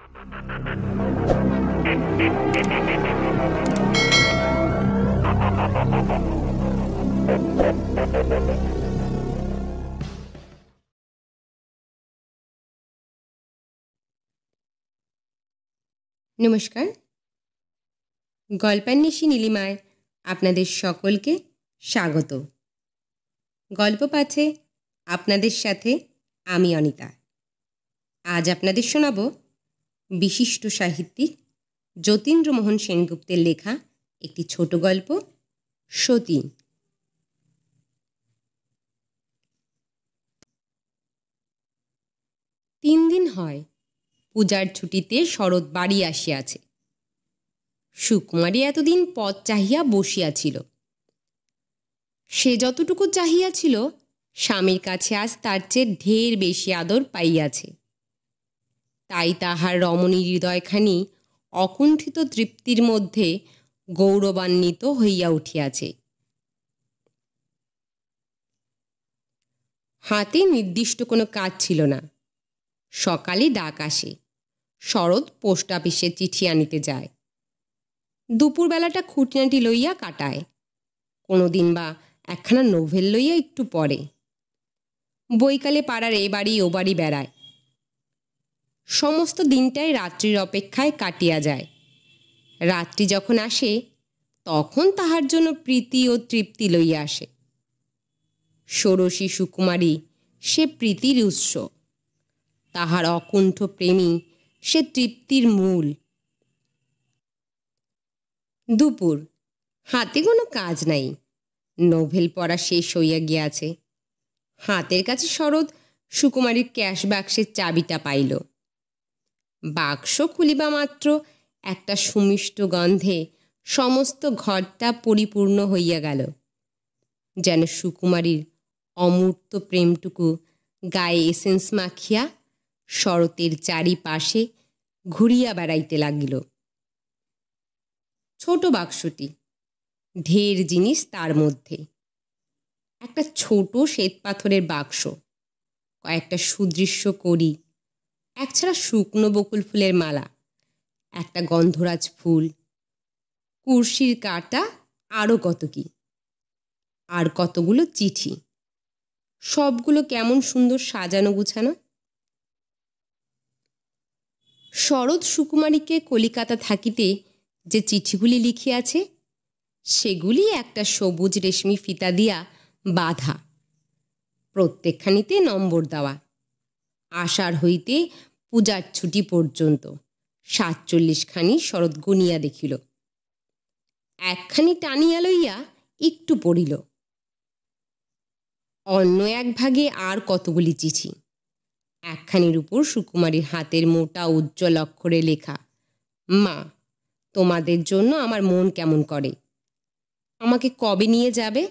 নমস্কার। গল্পান্বেষী নীলিমায় আপনাদের সকলকে স্বাগত। গল্প পাঠে আপনাদের সাথে আমি অনিতা। আজ আপনাদের শোনাব বিশিষ্ট সাহিত্যিক যতীন্দ্রমোহন সেনগুপ্তের লেখা একটি ছোট গল্প, সতী। তিন দিন হয়, পূজার ছুটিতে শরৎ বাড়ি আসিয়াছে। সুকুমারী এতদিন পথ চাহিয়া বসিয়াছিল। সে যতটুকু চাহিয়াছিল, স্বামীর কাছে আজ তার চেয়ে ঢের বেশি আদর পাইয়াছে। তাই তাহার রমণী হৃদয়খানি অকুণ্ঠিত তৃপ্তির মধ্যে গৌরবান্বিত হইয়া উঠিয়াছে। হাতে নির্দিষ্ট কোনো কাজ ছিল না। সকালে ডাক আসে। শরৎ পোস্ট অফিসে চিঠি আনিতে যায়। দুপুরবেলাটা খুঁটিনাটি লইয়া কাটায়। কোনো দিন বা একখানা নোভেল লইয়া একটু পড়ে বইকালে পাড়ার এ বাড়ি ও বাড়ি বেড়ায়। সমস্ত দিনটাই রাত্রির অপেক্ষায় কাটিয়া যায়। রাত্রি যখন আসে, তখন তাহার জন্য প্রীতি ও তৃপ্তি লইয়া আসে। ষোড়শী সুকুমারী সে প্রীতির উৎস। তাহার অকুণ্ঠ প্রেমী সে তৃপ্তির মূল। দুপুর, হাতে কোনো কাজ নাই। নোভেল পড়া শেষ হইয়া গিয়াছে। হাতের কাছে শরৎ সুকুমারীর ক্যাশ বাক্সের চাবিটা পাইল। বাক্স খুলিবা মাত্র, একটা সুমিষ্ট গন্ধে সমস্ত ঘরটা পরিপূর্ণ হইয়া গেল। যেন সুকুমারীর অমূর্ত প্রেমটুকু গায়ে এসেন্স মাখিয়া শরতের চারিপাশে ঘুরিয়া বেড়াইতে লাগিল। ছোট বাক্সটি, ঢের জিনিস তার মধ্যে। একটা ছোট শ্বেত পাথরের বাক্স, কয়েকটা সুদৃশ্য করি একছাড়া শুকনো বকুল ফুলের মালা, একটা গন্ধরাজ ফুল, কুর্সির কাটা আরও কত কি, আর কতগুলো চিঠি। সবগুলো কেমন সুন্দর সাজানো গুছানো। শরৎ সুকুমারীকে কলিকাতা থাকিতে যে চিঠিগুলি লিখিয়াছে, সেগুলি একটা সবুজ রেশমি ফিতা দিয়া বাধা। প্রত্যেকখানিতে নম্বর দেওয়া। আষাঢ় হইতে পূজার ছুটি পর্যন্ত। সাতচল্লিশখানি শরৎ গুনিয়া দেখিল। একখানি টানিয়া লইয়া একটু পড়িল। অন্য এক ভাগে আর কতগুলি চিঠি? একখানির উপর সুকুমারীর হাতের মোটা উজ্জ্বল অক্ষরে লেখা, মা, তোমাদের জন্য আমার মন কেমন করে? আমাকে কবে নিয়ে যাবে?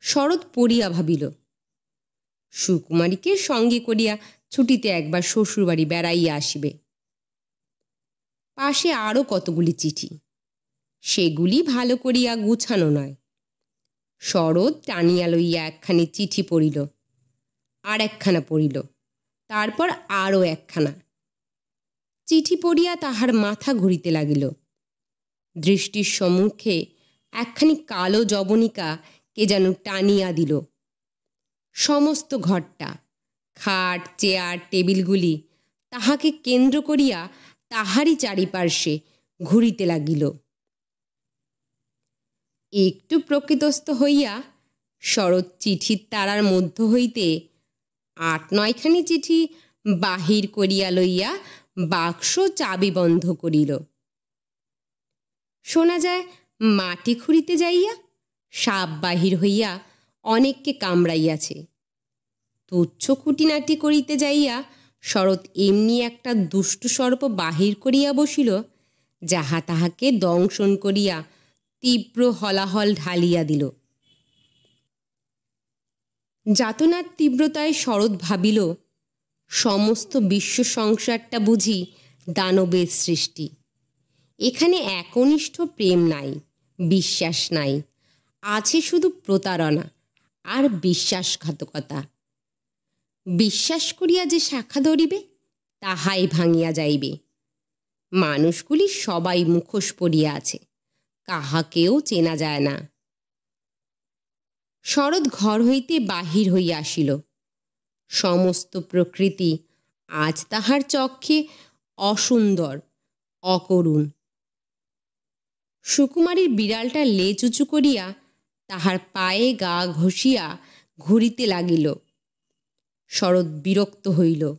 শরৎ পড়িয়া ভাবিল সুকুমারীকে সঙ্গে করিয়া ছুটিতে একবার শ্বশুরবাড়ি বেড়াইয়া আসিবে। পাশে আরও কতগুলি চিঠি, সেগুলি ভালো করিয়া গুছানো নয়। শরৎ টানিয়া লইয়া একখানি চিঠি পড়িল, আর একখানা পড়িল, তারপর আরও একখানা। চিঠি পড়িয়া তাহার মাথা ঘুরিতে লাগিল। দৃষ্টির সম্মুখে একখানি কালো জবনিকা কে যেন টানিয়া দিল। সমস্ত ঘরটা, খাট, চেয়ার, টেবিলগুলি তাহাকে কেন্দ্র করিয়া তাহারই চারিপার্শ্বে ঘুরিতে লাগিল। একটু প্রকৃতস্থ হইয়া শরৎ চিঠির তারার মধ্য হইতে আট নয়খানি চিঠি বাহির করিয়া লইয়া বাক্স চাবি বন্ধ করিল। শোনা যায়, মাটি খুঁড়িতে যাইয়া সাপ বাহির হইয়া অনেককে কামড়াইয়াছে। তুচ্ছ খুঁটিনাটি করিতে যাইয়া শরৎ এমনি একটা দুষ্টু সর্প বাহির করিয়া বসিল, যাহা তাহাকে দংশন করিয়া তীব্র হলাহল ঢালিয়া দিল। যাতনার তীব্রতায় শরৎ ভাবিল, সমস্ত বিশ্ব সংসারটা বুঝি দানবের সৃষ্টি। এখানে একনিষ্ঠ প্রেম নাই, বিশ্বাস নাই, আছে শুধু প্রতারণা। আর বিশ্বাসঘাতকতা। বিশ্বাস করিয়া যে শাখা ধরিবে, তাহাই ভাঙিয়া যাইবে। মানুষগুলি সবাই মুখোশ পড়িয়া আছে, কাহাকেও চেনা যায় না। শরৎ ঘর হইতে বাহির হইয়া আসিল। সমস্ত প্রকৃতি আজ তাহার চক্ষে অসুন্দর, অকরুণ। সুকুমারীর বিড়ালটা লেজ উঁচু করিয়া তাহার পায়ে গা ঘষিয়া ঘুরিতে লাগিল। শরৎ বিরক্ত হইল।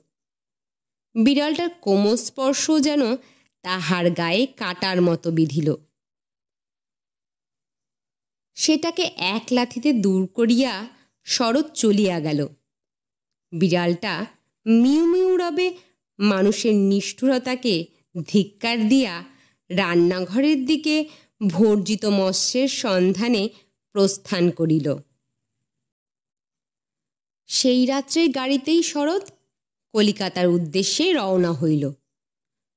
বিড়ালটার কোমর স্পর্শ যেন তাহার গায়ে কাটার মতো বিধিল। সেটাকে এক লাথিতে দূর করিয়া শরৎ চলিয়া গেল। বিড়ালটা মিউ মিউ রবে মানুষের নিষ্ঠুরতাকে ধিক্কার দিয়া রান্নাঘরের দিকে ভর্জিত মৎস্যের সন্ধানে প্রস্থান করিল। সেই রাত্রে গাড়িতেই শরৎ কলিকাতার উদ্দেশ্যে রওনা হইল।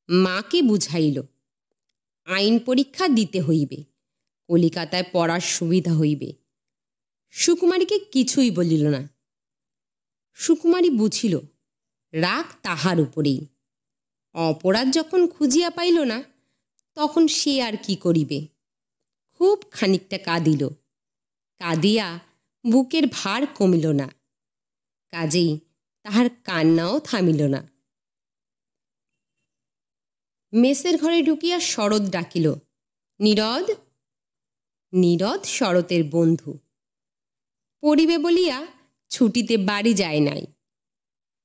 মাকে বুঝাইল, আইন পরীক্ষা দিতে হইবে, কলিকাতায় পড়ার সুবিধা হইবে। সুকুমারীকে কিছুই বলিল না। সুকুমারী বুঝিল, রাগ তাহার উপরেই। অপরাধ যখন খুঁজিয়া পাইল না, তখন সে আর কি করিবে? খুব খানিকটা কাঁদিল। কাঁদিয়া বুকের ভার কমিল না। কাজেই তাহার কান্নাও থামিল না। মেসের ঘরে ঢুকিয়া শরৎ ডাকিল, নীরদ নীরদ শরতের বন্ধু, পড়িবে বলিয়া ছুটিতে বাড়ি যায় নাই।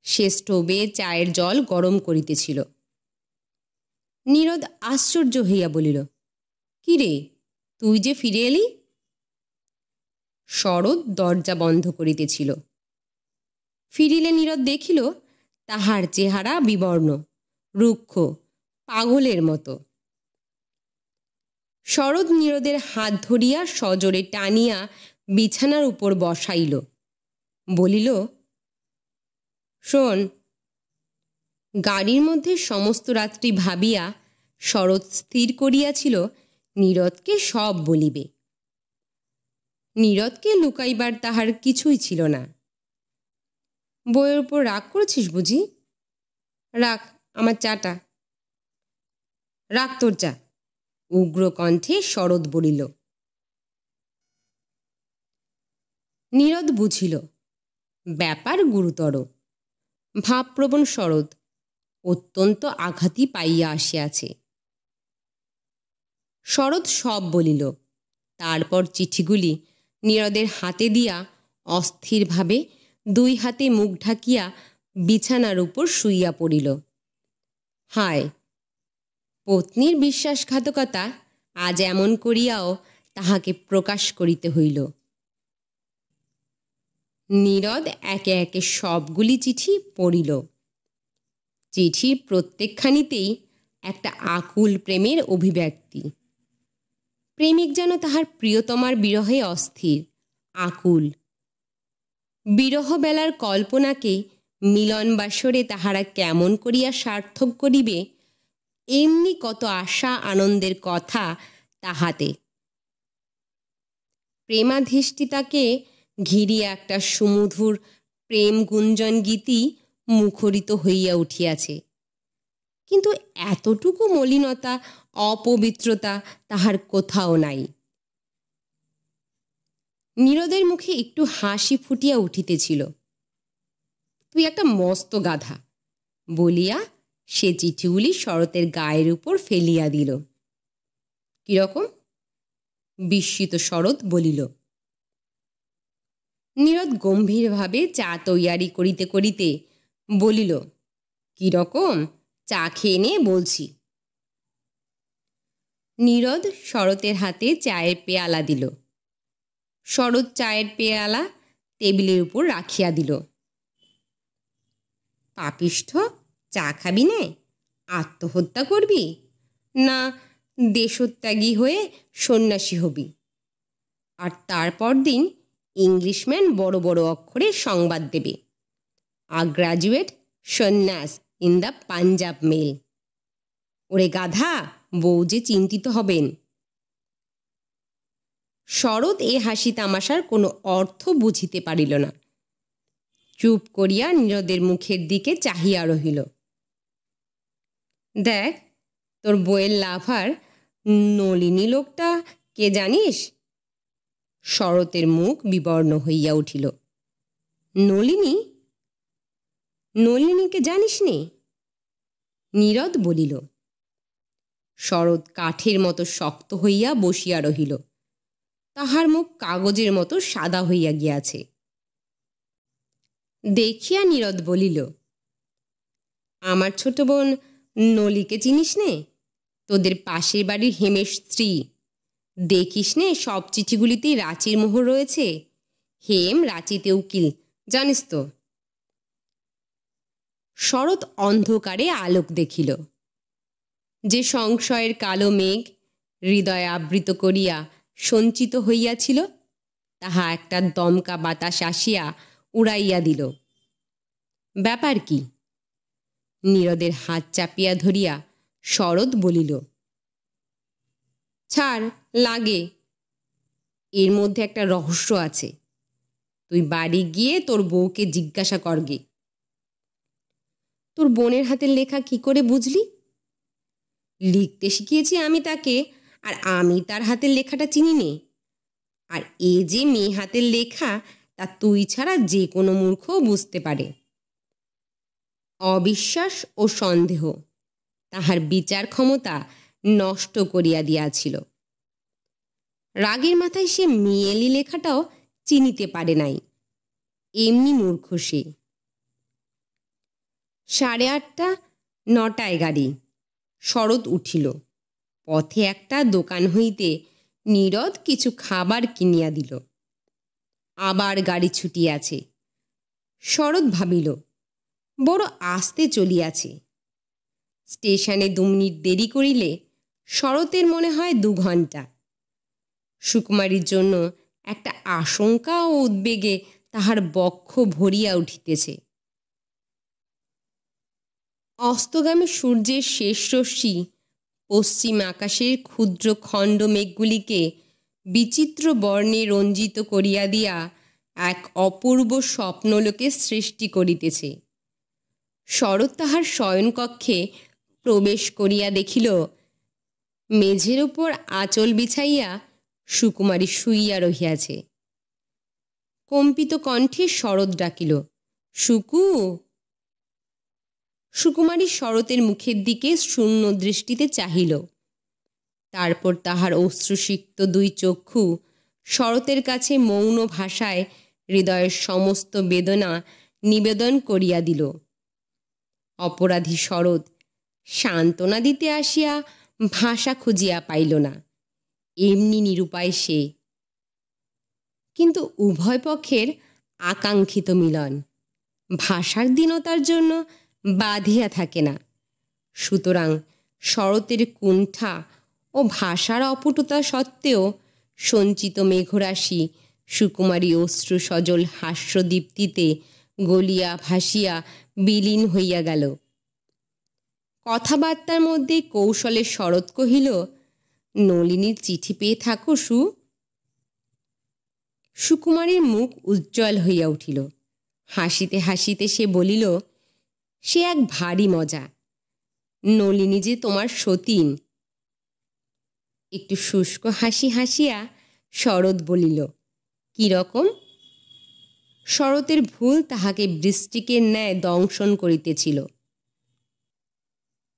সে স্টোভে চায়ের জল গরম করিতেছিল। নীরদ আশ্চর্য হইয়া বলিল, কি রে, তুই যে ফিরে এলি? শরৎ দরজা বন্ধ করিতেছিল। ফিরিলে নীরদ দেখিল, তাহার চেহারা বিবর্ণ, রুক্ষ, পাগলের মতো। শরৎ নীরদের হাত ধরিয়া সজোরে টানিয়া বিছানার উপর বসাইল। বলিল, শোন, গাড়ির মধ্যে সমস্ত রাত্রি ভাবিয়া শরৎ স্থির করিয়াছিল, নীরদকে সব বলিবে। নীরদকে লুকাইবার তাহার কিছুই ছিল না। বইয়ের উপর রাগ করেছিস বুঝি? রাখ, আমার চাটা। রাখ তোর চা। উগ্র কণ্ঠে শরৎ বলিল। নীরদ বুঝিল, ব্যাপার গুরুতর। ভাবপ্রবণ শরৎ অত্যন্ত আঘাতই পাইয়া আসিয়াছে। শরৎ সব বলিল, তারপর চিঠিগুলি নীরদের হাতে দিয়া অস্থিরভাবে দুই হাতে মুখ ঢাকিয়া বিছানার উপর শুইয়া পড়িল। হায়, পত্নীর বিশ্বাসঘাতকতা আজ এমন করিয়াও তাহাকে প্রকাশ করিতে হইল। নীরদ একে একে সবগুলি চিঠি পড়িল। চিঠির প্রত্যেকখানিতেই একটা আকুল প্রেমের অভিব্যক্তি। প্রেমিক যেন তাহার প্রিয়তমার বিরহে অস্থির, আকুল। বিরহ বেলার কল্পনাকে মিলন বাসরে তাহারা কেমন করিয়া সার্থক করিবে, এমনি কত আশা আনন্দের কথা তাহাতে। প্রেমাধিষ্ঠিতাকে ঘিরিয়া একটা সুমধুর প্রেম গুঞ্জন গীতি মুখরিত হইয়া উঠিয়াছে। কিন্তু এতটুকু মলিনতা অপবিত্রতা তাহার কোথাও নাই। নীরদের মুখে একটু হাসি ফুটিয়া উঠিতেছিল। তুই একটা মস্ত গাধা, বলিয়া সে চিঠিগুলি শরতের গায়ের উপর ফেলিয়া দিল। কীরকম? বিস্মিত শরৎ বলিল, নীরদ গম্ভীরভাবে চা তৈয়ারি করিতে করিতে বলিল, কীরকম? চা খেয়ে নিয়ে বলছি। নীরদ শরতের হাতে চায়ের পেয়ালা দিল। শরৎ চায়ের পেয়ালা টেবিলের উপর রাখিয়া দিল। পাপিষ্ঠ, চা খাবি নে? আত্মহত্যা করবি? না, দেশত্যাগী হয়ে সন্ন্যাসী হবি? আর তারপর দিন ইংলিশম্যান বড় বড় অক্ষরে সংবাদ দেবে। A graduate sannyas in the Punjab Mail. ওরে গাধা বউ যে চিন্তিত হবেন। শরৎ এ হাসি তামাশার কোনো অর্থ বুঝিতে পারিল না। চুপ করিয়া নীরদের মুখের দিকে চাহিয়া রহিল। দেখ, তোর বইয়ের লাভার নলিনী লোকটা, কে জানিস? শরতের মুখ বিবর্ণ হইয়া উঠিল। নলিনী? নলিনীকে জানিস নে নীরদ বলিল। শরৎ কাঠের মতো শক্ত হইয়া বসিয়া রহিল। তাহার মুখ কাগজের মতো সাদা হইয়া গিয়াছে। দেখিয়া নীরদ বলিল, আমার ছোট বোন নলিকে চিনিস নে? তোদের পাশের বাড়ির হেমের স্ত্রী। দেখিস নে, সব চিঠিগুলিতেই রাঁচির মোহর রয়েছে। হেম রাঁচিতে উকিল, জানিস তো? শরৎ অন্ধকারে আলোক দেখিল। যে সংশয়ের কালো মেঘ হৃদয় আবৃত করিয়া সঞ্চিত হইয়াছিল, তাহা একটা দমকা বাতাস আসিয়া উড়াইয়া দিল। ব্যাপার কি? নীরদের হাত চাপিয়া ধরিয়া শরৎ বলিল, ছাড়, লাগে। এর মধ্যে একটা রহস্য আছে। তুই বাড়ি গিয়ে তোর বউকে জিজ্ঞাসা করগে তোর বোনের হাতের লেখা কি করে বুঝলি? লিখতে শিখিয়েছি আমি তাকে, আর আমি তার হাতের লেখাটা চিনি নে আর এ যে মেয়ে হাতের লেখা, তা তুই ছাড়া যে কোনো মূর্খ বুঝতে পারে। অবিশ্বাস ও সন্দেহ তাহার বিচার ক্ষমতা নষ্ট করিয়া দিয়াছিল। রাগের মাথায় সে মেয়েলি লেখাটাও চিনিতে পারে নাই। এমনি মূর্খ সে। সাড়ে আটটা, নটায় গাড়ি। শরৎ উঠিল। পথে একটা দোকান হইতে নীরদ কিছু খাবার কিনিয়া দিল। আবার গাড়ি ছুটিয়াছে। শরৎ ভাবিল, বড় আস্তে চলিয়াছে। স্টেশনে দু মিনিট দেরি করিলে শরতের মনে হয় দু ঘণ্টা সুকুমারীর জন্য একটা আশঙ্কা ও উদ্বেগে তাহার বক্ষ ভরিয়া উঠিতেছে। অস্তগামী সূর্যের শেষ রশ্মি পশ্চিম আকাশের ক্ষুদ্র খণ্ড মেঘগুলিকে বিচিত্র বর্ণে রঞ্জিত করিয়া দিয়া এক অপূর্ব স্বপ্নলোকে সৃষ্টি করিতেছে। শরৎ তাহার শয়নকক্ষে প্রবেশ করিয়া দেখিল, মেঝের উপর আঁচল বিছাইয়া সুকুমারী শুইয়া রহিয়াছে। কম্পিত কণ্ঠে শরৎ ডাকিল, সুকু সুকুমারী শরতের মুখের দিকে শূন্য দৃষ্টিতে চাহিল। তারপর তাহার অশ্রুসিক্ত দুই চক্ষু শরতের কাছে মৌন ভাষায় হৃদয়ের সমস্ত বেদনা নিবেদন করিয়া দিল। অপরাধী শরৎ সান্ত্বনা দিতে আসিয়া ভাষা খুঁজিয়া পাইল না। এমনি নিরুপায় সে। কিন্তু উভয় পক্ষের আকাঙ্ক্ষিত মিলন। ভাষার দীনতার জন্য বাঁধিয়া থাকে না। সুতরাং শরতের কুণ্ঠা ও ভাষার অপটুতা সত্ত্বেও সঞ্চিত মেঘরাশি সুকুমারী অশ্রু সজল হাস্যদীপ্তিতে গলিয়া ভাসিয়া বিলীন হইয়া গেল। কথাবার্তার মধ্যে কৌশলে শরৎ কহিল, নলিনীর চিঠি পেয়ে থাকো সু। সুকুমারীর মুখ উজ্জ্বল হইয়া উঠিল। হাসিতে হাসিতে সে বলিল সে এক ভারী মজা। নলিনী যে তোমার সতীন। একটু শুষ্ক হাসি হাসিয়া শরৎ বলিল রকম? শরতের ভুল তাহাকে বৃষ্টিকে ন্যায় দংশন করিতেছিল।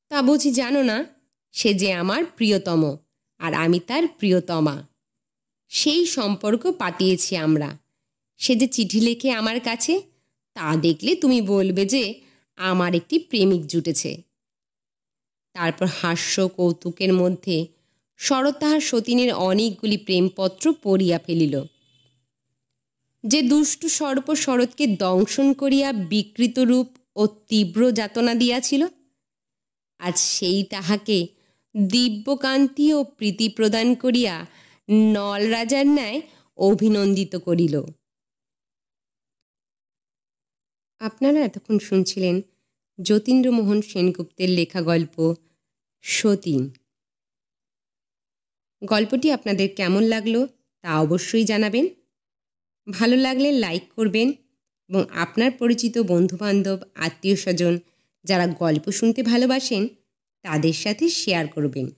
তা বুঝি জানো না, সে যে আমার প্রিয়তম, আর আমি তার প্রিয়তমা। সেই সম্পর্ক পাতিয়েছি আমরা। সে যে চিঠি লেখে আমার কাছে, তা দেখলে তুমি বলবে যে আমার একটি প্রেমিক জুটেছে। তারপর হাস্য কৌতুকের মধ্যে শরৎ তাহার সতীনের অনেকগুলি প্রেমপত্র পড়িয়া ফেলিল। যে দুষ্টু সর্প শরৎকে দংশন করিয়া বিকৃত রূপ ও তীব্র যাতনা দিয়াছিল, আজ সেই তাহাকে দিব্যকান্তি ও প্রীতি প্রদান করিয়া নল রাজার ন্যায় অভিনন্দিত করিল। আপনারা এতক্ষণ শুনছিলেন যতীন্দ্রমোহন সেনগুপ্তের লেখা গল্প সতীন। গল্পটি আপনাদের কেমন লাগল তা অবশ্যই জানাবেন। ভালো লাগলে লাইক করবেন এবং আপনার পরিচিত বন্ধুবান্ধব, আত্মীয় স্বজন যারা গল্প শুনতে ভালোবাসেন তাদের সাথে শেয়ার করবেন।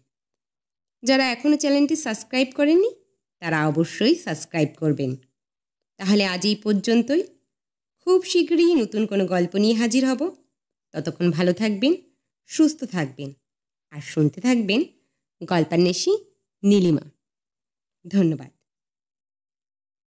যারা এখনও চ্যানেলটি সাবস্ক্রাইব করেননি তারা অবশ্যই সাবস্ক্রাইব করবেন। তাহলে আজ এই পর্যন্তই। খুব শীঘ্রই নতুন কোনো গল্প নিয়ে হাজির হব। ততক্ষণ ভালো থাকবেন, সুস্থ থাকবেন আর শুনতে থাকবেন গল্পান্বেষী নীলিমা। ধন্যবাদ।